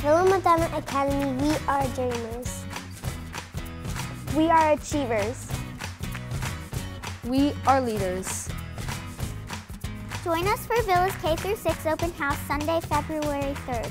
Villa Madonna Academy, we are dreamers. We are achievers. We are leaders. Join us for Villa's K-6 open house Sunday, February 3rd.